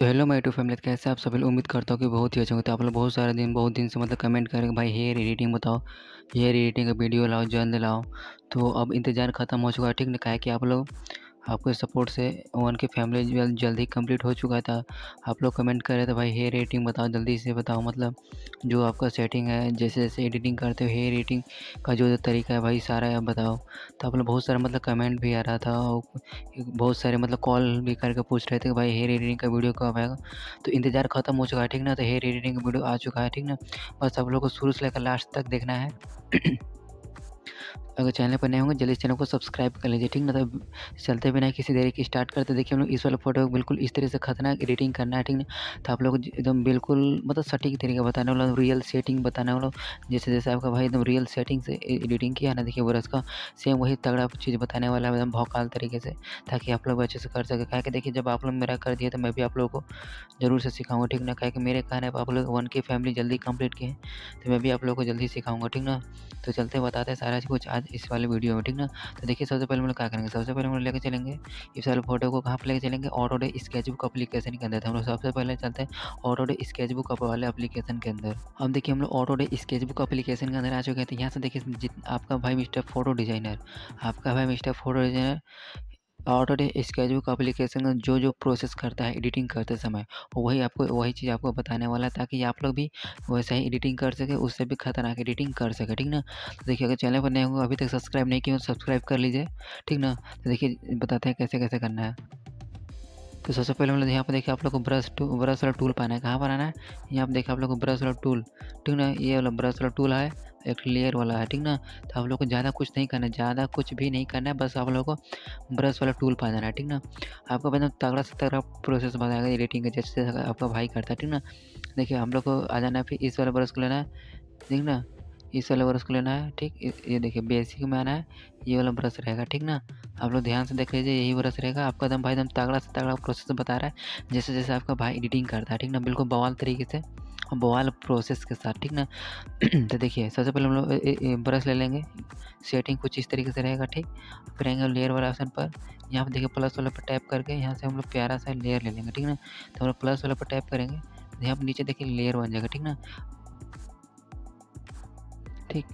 तो hello my to family कैसे आप सभी उम्मीद करता हूँ कि बहुत ही अच्छे होते है आप लोग बहुत सारे दिन, बहुत दिन से मतलब कमेंट करेंगे भाई हेयर एडिटिंग बताओ। हेयर एडिटिंग का वीडियो लाओ, जल्द लाओ। तो अब इंतज़ार ख़त्म हो चुका है, ठीक ना है कि आप लोग आपके सपोर्ट से वन के फैमिली जल्दी कंप्लीट हो चुका था। आप लोग कमेंट कर रहे थे, भाई हेयर एडिटिंग बताओ, जल्दी से बताओ। मतलब जो आपका सेटिंग है, जैसे जैसे एडिटिंग करते हो हेयर एडिटिंग का जो तरीका है, भाई, सारा आप बताओ। तो आप लोग बहुत सारा मतलब कमेंट भी आ रहा था और बहुत सारे मतलब कॉल भी करके पूछ रहे थे भाई हेयर एडिटिंग का वीडियो कब आएगा? तो इंतज़ार ख़त्म हो चुका है, ठीक ना? तो हेयर एडिटिंग का वीडियो आ चुका है, ठीक ना? बस आप लोग को शुरू से लेकर लास्ट तक देखना है। अगर चैनल पर नए होंगे, जल्दी चैनल को सब्सक्राइब कर लीजिए, ठीक ना? तो चलते बिना किसी देरी की स्टार्ट करते देखिए, हम लोग इस वाले फ़ोटो को बिल्कुल इस तरह से खतरनाक एडिटिंग करना है, ठीक ना? तो आप लोग एकदम बिल्कुल मतलब सटीक तरीके बताने वाला रियल सेटिंग बताने वाला जैसे जैसे आपका भाई एकदम रियल सेटिंग से एडिटिंग किया ना, देखिए ब्रश का सेम वही तगड़ा चीज़ बताने वाला है, एकदम भौकाल तरीके से, ताकि आप लोग अच्छे से कर सके। कहा कि देखिए, जब आप लोग मेरा कर दिए तो मैं भी आप लोगों को ज़रूर से सिखाऊँगा, ठीक ना? कहा कि मेरे कहने पर आप लोग वन की फैमिली जल्दी कंप्लीट किए तो मैं भी आप लोग को जल्दी सिखाऊँगा, ठीक ना? तो चलते बताते सारा कुछ। आज इस वाले वीडियो में, ठीक ना? तो देखिए, सबसे पहले हम लोग क्या करेंगे? सबसे पहले हम लोग लेकर चलेंगे। इस वाले फ़ोटो को कहाँ पर लेकर चलेंगे? ऑटोडे स्केच बुक अपलीकेशन के अंदर। हम लोग सबसे पहले चलते हैं ऑटोडे स्केच बुक वाले अपलीकेशन के अंदर। अब देखिए, हम लोग ऑटोडे स्केच बुक अप्लीकेशन के अंदर आ चुके हैं। तो यहाँ से देखिए आपका भाई मिस्टर फ़ोटो डिज़ाइनर आपका भाई मिस्टर फ़ोटो डिज़ाइनर ऑटोडे स्केच बुक अप्लीकेशन जो जो प्रोसेस करता है एडिटिंग करते समय, वही आपको, वही चीज़ आपको बताने वाला है ताकि आप लोग भी वैसे ही एडिटिंग कर सके, उससे भी खतरनाक एडिटिंग कर सके, ठीक ना? तो देखिए, अगर चैनल पर नहीं होगा, अभी तक सब्सक्राइब नहीं किया तो सब्सक्राइब कर लीजिए, ठीक ना? तो देखिए, बताते हैं कैसे कैसे करना है। तो सबसे पहले मतलब यहाँ पर देखिए, आप लोग को ब्रश टू ब्रश वाला टूल पाना है। कहाँ पर आना है? यहाँ पर देखिए, आप लोग को ब्रश वाला टूल ठीक ना? ये वाला ब्रश वाला टूल है, एक लेयर वाला है, ठीक ना? तो आप लोग को ज़्यादा कुछ नहीं करना है, ज़्यादा कुछ भी नहीं करना है, बस आप लोग को ब्रश वाला टूल पा जाना है, ठीक ना? आपको एकदम तगड़ा से तगड़ा प्रोसेस बताएगा एडिटिंग का जैसे आपका भाई करता है, ठीक ना? देखिए, हम लोग को आ जाना है, फिर इस वाला ब्रश को लेना है, ठीक ना? इस वाले ब्रश को लेना है, ठीक? ये देखिए बेसिक में आना है, ये वाला ब्रश रहेगा, ठीक ना? आप लोग ध्यान से देख लीजिए, यही ब्रश रहेगा। आपका एकदम भाई एकदम तगड़ा से तगड़ा प्रोसेस बता रहा है, जैसे जैसे आपका भाई एडिटिंग करता है, ठीक ना? बिल्कुल बवाल तरीके से, बवाल प्रोसेस के साथ, ठीक ना? तो देखिए, सबसे पहले हम लोग ब्रश ले लेंगे। सेटिंग कुछ इस तरीके से रहेगा, ठीक? फिर आएँगे लेयर वाला ऑप्शन पर। यहाँ पर देखिए प्लस वाला पर टैप करके यहाँ से हम लोग प्यारा सा लेयर ले लेंगे, ठीक ना? तो हम लोग प्लस वाला पर टैप करेंगे। यहाँ पर नीचे देखिए लेयर बन जाएगा, ठीक ना? ठीक।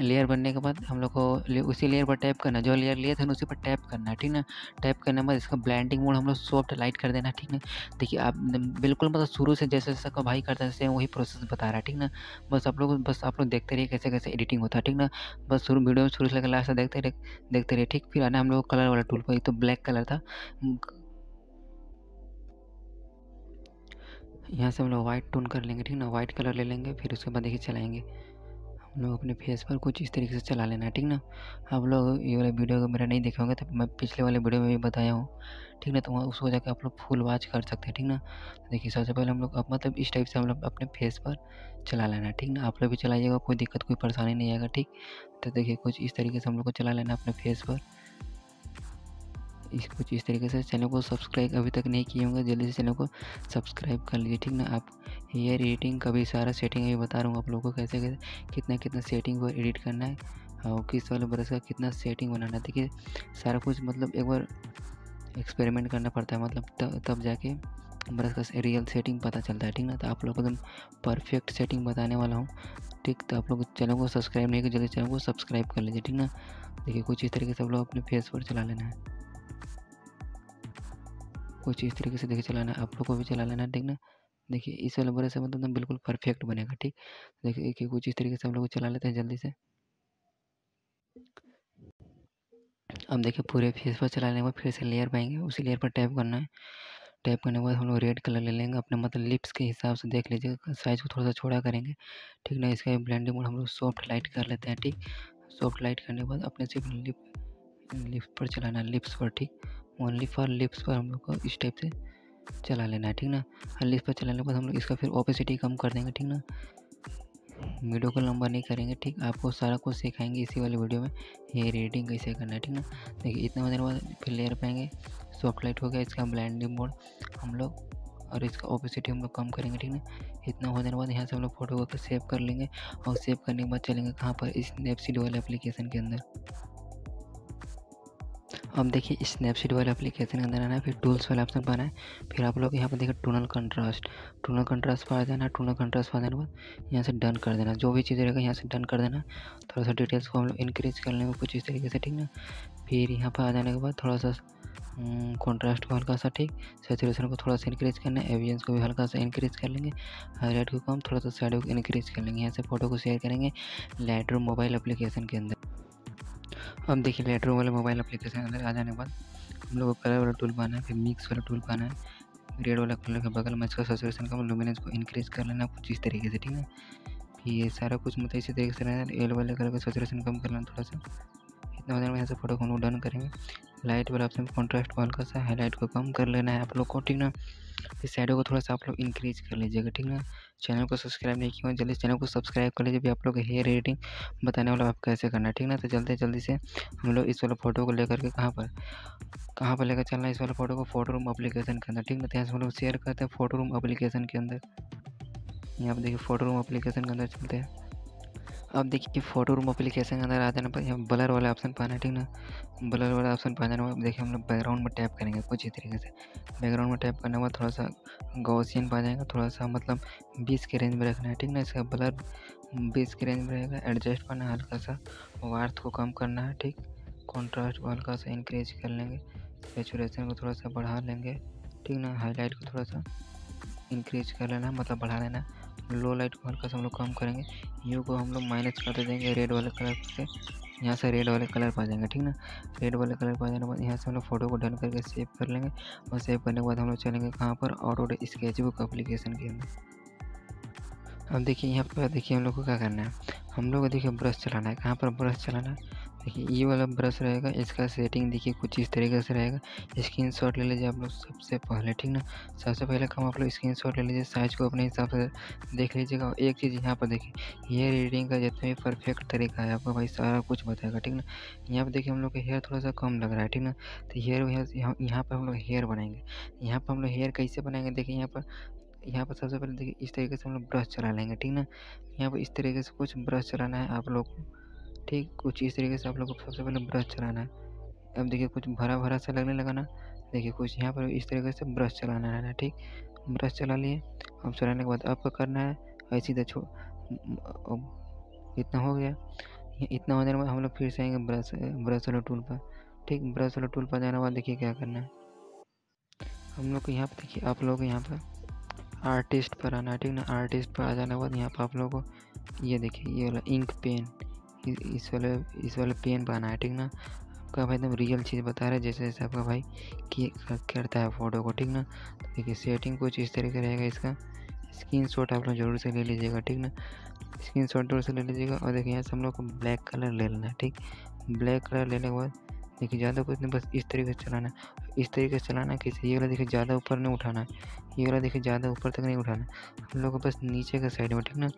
लेयर बनने के बाद हम लोग को उसी लेयर पर टैप करना जो लेयर लिए थे उसी पर टैप करना है, ठीक ना? टैप करने के बाद इसका ब्लैंडिंग मोड हम लोग सॉफ्ट लाइट कर देना, ठीक ना? देखिए, आप बिल्कुल मतलब शुरू से जैसे जैसा का भाई करता है वही प्रोसेस बता रहा है, ठीक ना? बस आप लोग, बस आप लोग देखते रहिए कैसे कैसे एडिटिंग होता है, ठीक ना? बस शुरू वीडियो में शुरू से लेकर लास्ट देखते रहे, देखते रहिए, ठीक? फिर आना हम लोग कलर वाला टूल पर, एक तो ब्लैक कलर था। यहाँ से हम लोग वाइट टून कर लेंगे, ठीक ना? वाइट कलर ले लेंगे, फिर उसके बाद देखिए चलाएँगे। लोग अपने फेस पर कुछ इस तरीके से चला लेना है, ठीक ना? आप लोग ये वाला वीडियो अगर मेरा नहीं देखे होंगे तो मैं पिछले वाले वीडियो में भी बताया हूँ, ठीक ना? तो वहाँ उसको जाकर आप लोग फुल वॉच कर सकते हैं, ठीक ना? तो देखिए, सबसे पहले हम लोग मतलब इस टाइप से हम लोग अपने फेस पर चला लेना ठीक ना? आप लोग भी चलाइएगा, कोई दिक्कत, कोई परेशानी नहीं आएगा, ठीक? तो देखिए, कुछ इस तरीके से हम लोग को चला लेना अपने फेस पर। इस कुछ इस तरीके से चैनल को सब्सक्राइब अभी तक नहीं किए होंगे, जल्दी से चैनल को सब्सक्राइब कर लीजिए, ठीक ना? आप हेयर एडिटिंग का भी सारा सेटिंग अभी बता रहा हूँ आप लोगों को कैसे कैसे, कितना कितना सेटिंग को एडिट करना है और किस वाले ब्रश का कितना सेटिंग बनाना है। देखिए, सारा कुछ मतलब एक बार एक्सपेरिमेंट करना पड़ता है मतलब तब जाके ब्रश का रियल सेटिंग पता चलता है, ठीक ना? तो आप लोग एकदम परफेक्ट सेटिंग बताने वाला हूँ, ठीक? तो आप लोग चैनल को सब्सक्राइब नहीं कर जल्दी चैनल को सब्सक्राइब कर लीजिए, ठीक ना? देखिए, कुछ इस तरीके से आप लोग अपने फेस पर चला लेना है। कुछ इस तरीके से देखिए चलाना है आप लोग को भी चला लेना है ठीक ना? देखिए, इस वाले ब्रश से मतलब बिल्कुल परफेक्ट बनेगा, ठीक? देखिए कुछ इस तरीके से हम लोग चला लेते हैं जल्दी से। अब देखिए, पूरे फेस पर चलाने के बाद फिर से लेयर पाएँगे, उसी लेयर पर टैप करना है। टैप करने के बाद हम लोग रेड कलर ले लेंगे, अपने मतलब लिप्स के हिसाब से देख लीजिए साइज़ को थोड़ा सा छोड़ा करेंगे, ठीक ना? इसका ब्लेंडिंग मोड हम लोग सॉफ्ट लाइट कर लेते हैं, ठीक? सॉफ्ट लाइट करने के बाद अपने सिर्फ़ लिप लिप्स पर चलाना है लिप्स पर, ठीक? ओनली फॉर लिप्स पर हम लोग को इस टाइप से चला लेना है, ठीक ना? और लिप्स पर चलाने के बाद हम लोग इसका फिर ओपेसिटी कम कर देंगे, ठीक ना? वीडियो को लंबा नहीं करेंगे, ठीक? आपको सारा कुछ सिखाएँगे इसी वाले वीडियो में। ये रेडिंग कैसे करना है, ठीक ना? देखिए, इतना के बाद फिर लेयर पाएँगे। सॉफ्ट लाइट हो गया, इसका ब्लैंडिंग मोड हम लोग और इसका ओपेसिटी हम लोग कम करेंगे, ठीक ना? इतना होने के बाद यहाँ से हम लोग फ़ोटो को सेव कर लेंगे और सेव करने के बाद चलेंगे कहाँ पर? इस नेपसीड वाले एप्लीकेशन के अंदर। अब देखिए स्नैपसीड वाले एप्लीकेशन के अंदर आना है फिर टूल्स वाला ऑप्शन पर आना है। फिर आप लोग यहाँ पर देखिए टूनल कंट्रास्ट टूनल कंट्रास्ट पर आ जाना टूनल कंट्रास्ट पर आने के बाद यहाँ से डन कर देना। जो भी चीज़ रहेगा यहाँ से डन कर देना। थोड़ा सा डिटेल्स को हम लोग इंक्रीज कर लेंगे कुछ इस तरीके से, ठीक ना? फिर यहाँ पर आ जाने के बाद थोड़ा सा कॉन्ट्रास्ट को हल्का सा, ठीक? सेचुरेशन को थोड़ा सा इंक्रीज करना है एवियंस को भी हल्का सा इंक्रीज कर लेंगे। हाईलाइट को कम थोड़ा सा साइड को इंक्रीज कर लेंगे। यहाँ से फ़ोटो को शेयर करेंगे। लाइटर मोबाइल एप्लीकेशन के अंदर। अब देखिए लेटर वाले मोबाइल एप्लीकेशन अंदर आ जाने के बाद हम लोग को कलर वाला टूल पाना है, फिर मिक्स वाला टूल पाना है रेड वाला कलर के बगल में इसका सचुएसन का लुमिनेंस को इंक्रीज कर लेना कुछ इस तरीके से, ठीक है? फिर ये सारा कुछ मतलब इसी तरीके से रहना एल वाले कलर का सचुएसन कम कर लेना थोड़ा सा। इतना बजे में यहाँ से फ़ोटो को डन करेंगे। लाइट वाला ऑप्शन कॉन्ट्रास्ट को हल्का सा हाईलाइट को कम कर लेना है आप लोग को, ठीक ना? फिर साइडों को थोड़ा सा आप लोग इंक्रीज कर लीजिएगा, ठीक ना? चैनल को सब्सक्राइब नहीं किया जल्दी चैनल को सब्सक्राइब कर लीजिए आप लोग हेयर एडिटिंग बताने वाला आप कैसे करना है, ठीक ना? तो जल्दी जल्दी से हम लोग इस वाला फ़ोटो को लेकर के कहाँ पर कहाँ पर लेकर चलना है? इस वाले फ़ोटो को फ़ोटो रूम अप्लीकेशन के अंदर, ठीक ना? तो यहाँ से हम लोग शेयर करते हैं फ़ोटो रूम अप्लीकेशन के अंदर। यहाँ पर देखिए फ़ोटो रूम अप्लीकेशन के अंदर चलते हैं। अब देखिए फ़ोटो रूम अप्लीकेशन के अंदर आ जाने यहाँ ब्लर वाला ऑप्शन पाना है, ठीक ना? ब्लर वाला ऑप्शन पा जाने बाद देखिए हम लोग बैकग्राउंड में टैप करेंगे कुछ ही तरीके से। बैकग्राउंड में टैप करने के बाद थोड़ा सा गौसियन पा जाएगा, थोड़ा सा मतलब बीस के रेंज में रखना है, ठीक ना? इसका ब्लर बीस के रेंज में रहेगा एडजस्ट करना है, हल्का सा वार्थ को कम करना है, ठीक? कॉन्ट्रास्ट को हल्का सा इंक्रीज कर लेंगे सेचुरेशन को थोड़ा सा बढ़ा लेंगे, ठीक ना? हाईलाइट को थोड़ा सा इंक्रीज कर लेना मतलब बढ़ा लेना लो लाइट को हल्का सा हम लोग कम करेंगे। यू को हम लोग माइनस कर देंगे रेड वाले कलर से। यहाँ से रेड वाले कलर पा जाएँगे, ठीक ना? रेड वाले कलर पा जाने के बाद यहाँ से हम लोग फ़ोटो को डन करके सेव कर लेंगे। और सेव करने के बाद हम लोग चलेंगे कहाँ पर? ऑटो स्केच बुक अप्लीकेशन के अंदर। अब देखिए यहाँ पर देखिए हम लोग को क्या करना है? हम लोग को देखिए ब्रश चलाना है। कहाँ पर ब्रश चलाना है? देखिए ये वाला ब्रश रहेगा, इसका सेटिंग देखिए कुछ इस तरीके से रहेगा। स्क्रीन शॉट ले लीजिए आप लोग सबसे पहले, ठीक ना? सबसे पहले काम आप लोग स्क्रीन शॉट ले लीजिए साइज़ को अपने हिसाब से देख लीजिएगा। और एक चीज़ यहाँ पर देखिए हेयर रीडिंग का जितना भी परफेक्ट तरीका है आपको भाई, सारा कुछ बताएगा, ठीक ना? यहाँ पर देखिए हम लोग का हेयर थोड़ा सा कम लग रहा है, ठीक ना? तो हेयर यहाँ पर हम लोग हेयर बनाएँगे। यहाँ पर हम लोग हेयर कैसे बनाएँगे? देखिए यहाँ पर यहाँ पर सबसे पहले देखिए इस तरीके से हम लोग ब्रश चला लेंगे, ठीक ना? यहाँ पर इस तरीके से कुछ ब्रश चलाना है आप लोग को। ठीक कुछ इस तरीके से आप लोग को सबसे पहले ब्रश चलाना है। अब देखिए कुछ भरा भरा सा लगने लगा ना, देखिए कुछ यहाँ पर इस तरीके से ब्रश चलाना है ना ठीक? ब्रश चला लिए, अब चलाने के बाद आपको करना है? ऐसी तो छो इतना हो गया। इतना हो जाने के बाद हम लोग फिर से आएँगे ब्रश ब्रश वाला टूल पर, ठीक? ब्रश वाला टूल पर जाने के बाद देखिए क्या करना है। हम लोग को यहाँ पर देखिए, आप लोग यहाँ पर आर्टिस्ट पर आना ठीक ना? आर्टिस्ट पर आ जाने के बाद यहाँ पर आप लोगों को ये देखिए, ये वाला इंक पेन इस वाले इस वाले पेन पाना है ठीक ना? आपका भाई एकदम रियल चीज़ बता रहा है, जैसे जैसे आपका भाई कि करता है फ़ोटो को, ठीक ना? तो देखिए सेटिंग कुछ इस तरीके रहेगा इसका। स्क्रीन शॉट आप लोग ज़रूर से ले लीजिएगा, ठीक ना? स्क्रीन शॉट ज़रूर से ले लीजिएगा और देखिए, यहाँ से हम लोग को ब्लैक कलर ले लेना है, ठीक? ब्लैक कलर लेने के बाद देखिए, ज़्यादा कुछ नहीं, बस इस तरीके से चलाना है। इस तरीके से चलाना कैसे, ये वाला देखिए, ज़्यादा ऊपर नहीं उठाना है। ये वाला देखिए, ज़्यादा ऊपर तक नहीं उठाना हम लोग को बस नीचे का साइड में, ठीक ना?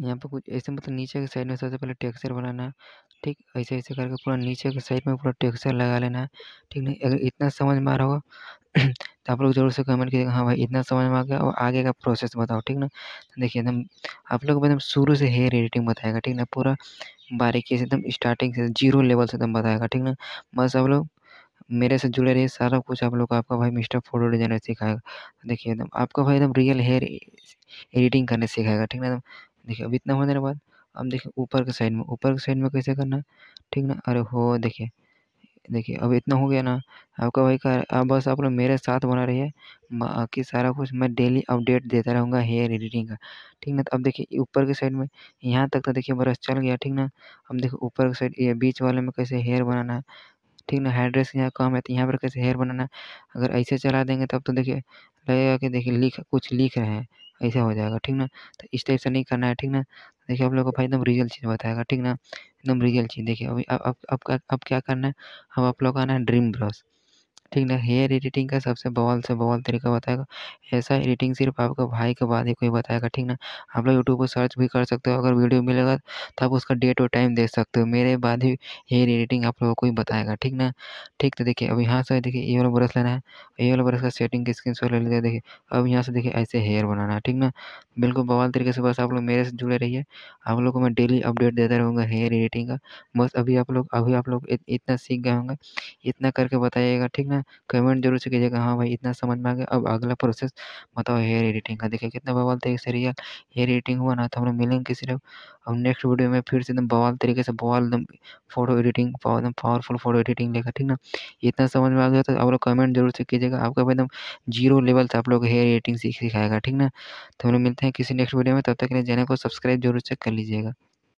यहाँ पर कुछ ऐसे मतलब नीचे के साइड में सबसे पहले टेक्सचर बनाना है, ठीक? ऐसे ऐसे करके पूरा नीचे के साइड में पूरा टेक्सचर लगा लेना है, ठीक नहीं? अगर इतना समझ में आ रहा होगा तो आप लोग ज़रूर से कमेंट कीजिएगा हाँ भाई इतना समझ में आ गया और आगे का प्रोसेस बताओ, ठीक ना? तो देखिए एकदम आप लोग एकदम शुरू से हेयर एडिटिंग बताएगा, ठीक ना? पूरा बारीकी से एकदम स्टार्टिंग से ज़ीरो लेवल से एकदम बताएगा, ठीक ना? बस आप लोग मेरे से जुड़े रहिए, सारा कुछ आप लोग को आपका भाई मिस्टर फ़ोटो डिज़ाइनर सिखाएगा। देखिए एकदम आपका भाई एकदम रियल हेयर एडिटिंग करने सिखाएगा, ठीक ना? एकदम देखिए, अब इतना होने के बाद अब देखिए ऊपर के साइड में, ऊपर के साइड में कैसे करना है? ठीक ना? अरे हो, देखिए देखिए, अब इतना हो गया ना, आपका भाई का अब बस आप लोग मेरे साथ बना रहिए, बाकी सारा कुछ मैं डेली अपडेट देता रहूँगा हेयर एडिटिंग का, ठीक ना? तो अब देखिए, ऊपर के साइड में, यहाँ तक तो देखिए ब्रश चल गया, ठीक ना? अब देखिए ऊपर के साइड, ये बीच वाले में कैसे हेयर बनाना है, ठीक ना? हेयर ड्रेस यहाँ कम है तो यहाँ पर कैसे हेयर बनाना है? अगर ऐसे चला देंगे, तब तो देखिए, लगेगा कि देखिए, लिख, कुछ लिख रहे हैं ऐसा हो जाएगा, ठीक ना? तो इस टाइप से नहीं करना है, ठीक ना? देखिए आप लोगों को भाई एकदम रियल चीज़ बताएगा, ठीक ना? एकदम रियल चीज़, देखिए अभी अब अब अब क्या अब क्या करना है? अब आप लोग आना है ड्रीम ब्रश ठीक ना? हेयर एडिटिंग का सबसे बवाल से बवाल तरीका बताएगा। ऐसा एडिटिंग सिर्फ़ आपका भाई के बाद ही कोई बताएगा, ठीक ना? आप लोग यूट्यूब पर सर्च भी कर सकते हो, अगर वीडियो मिलेगा तो आप उसका डेट और टाइम देख सकते हो। मेरे बाद ही हेयर एडिटिंग आप लोगों को ही बताएगा, ठीक ना? ठीक तो देखिए, अब यहाँ से देखिए, ये वाला ब्रश लेना है। ये वाला ब्रश का सेटिंग की स्क्रीन ले लीजिए, देखिए। अब यहाँ से देखिए, ऐसे हेयर बनाना है, ठीक ना? बिल्कुल बवाल तरीके से बस आप लोग मेरे से जुड़े रहिए। आप लोग को मैं डेली अपडेट देता रहूँगा हेयर एडिटिंग का। बस अभी आप लोग, अभी आप लोग इतना सीख गए होंगे, इतना करके बताइएगा, ठीक ना? कमेंट ज़रूर से कीजिएगा। हाँ भाई, इतना समझ में आ गया। अब अगला प्रोसेस बताओ हेयर एडिटिंग का। देखिए, कितना बवाल तरीके से रियल हेयर एडिटिंग हुआ ना तो हम लोग मिलेंगे किसी अब नेक्स्ट वीडियो में फिर से एकदम बवाल तरीके से, बवाल एकदम फ़ोटो एडिटिंग एकदम पावरफुल फ़ोटो एडिटिंग लेकर, ठीक ना? इतना समझ में आ गया तो आप लोग कमेंट ज़रूर से कीजिएगा। आपका एकदम ज़ीरो लेवल से आप लोग हेयर एडिटिंग सीख, सिखाएगा, ठीक ना? तो हम लोग मिलते हैं किसी नेक्स्ट वीडियो में। तब तक के लिए चैनल को सब्सक्राइब ज़रूर से कर लीजिएगा।